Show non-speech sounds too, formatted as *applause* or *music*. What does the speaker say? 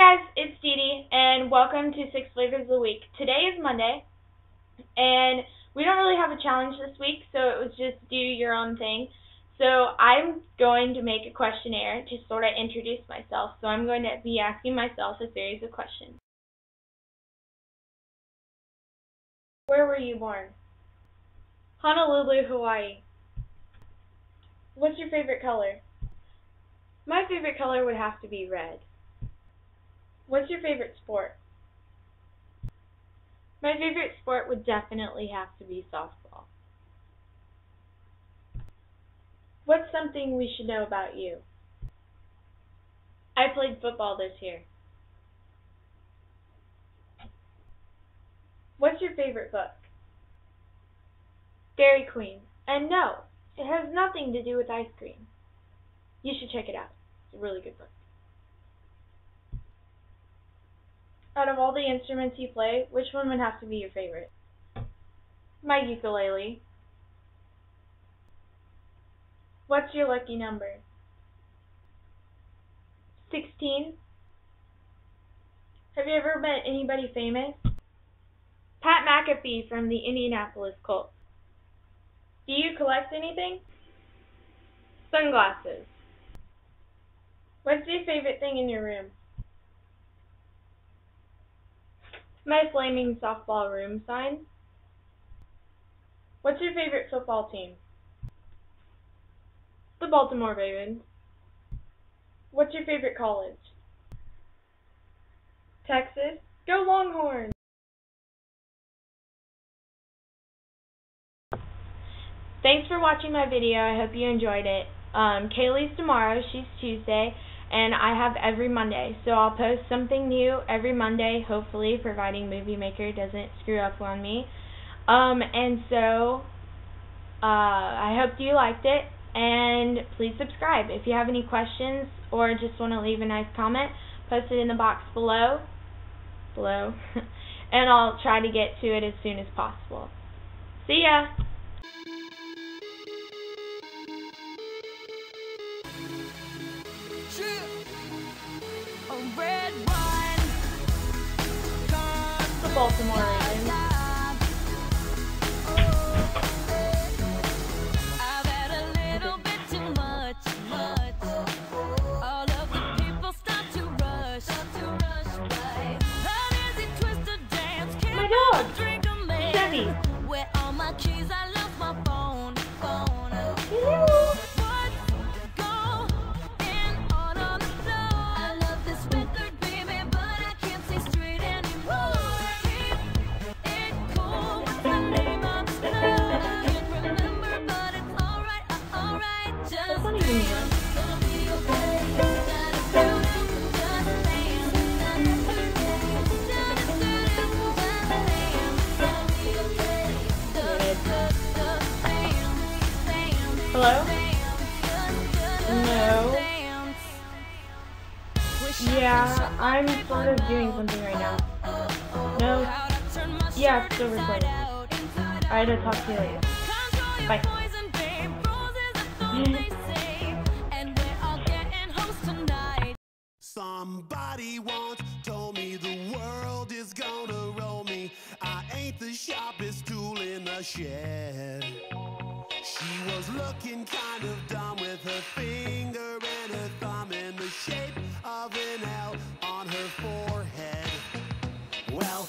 guys, it's Dee Dee, and welcome to Six Flavors of the Week. Today is Monday, and we don't really have a challenge this week, so it was just do your own thing. So I'm going to make a questionnaire to sort of introduce myself. So I'm going to be asking myself a series of questions. Where were you born? Honolulu, Hawaii. What's your favorite color? My favorite color would have to be red. What's your favorite sport? My favorite sport would definitely have to be softball. What's something we should know about you? I played football this year. What's your favorite book? Dairy Queen. And no, it has nothing to do with ice cream. You should check it out. It's a really good book. Out of all the instruments you play, which one would have to be your favorite? My ukulele. What's your lucky number? 16. Have you ever met anybody famous? Pat McAfee from the Indianapolis Colts. Do you collect anything? Sunglasses. What's your favorite thing in your room? My flaming softball room sign. What's your favorite football team? The Baltimore Ravens. What's your favorite college? Texas. Go Longhorns! Thanks for watching my video. I hope you enjoyed it. Um, Kaylee's tomorrow. She's Tuesday. And I have every Monday. So I'll post something new every Monday, hopefully, providing Movie Maker doesn't screw up on me. Um, and so uh, I hope you liked it. And please subscribe. If you have any questions or just want to leave a nice comment, post it in the box below. Below. *laughs* and I'll try to get to it as soon as possible. See ya! The Baltimore Ravens. Oh my dog. Chevy. Hello? No. Yeah, I'm sort of doing something right now. No. Yeah, it's still recording. Alright, I'll talk to you later. Bye. Somebody once told me the world is gonna roll me. I ain't the sharpest tool in the shed. Looking kind of dumb with her finger and her thumb in the shape of an L on her forehead. Well,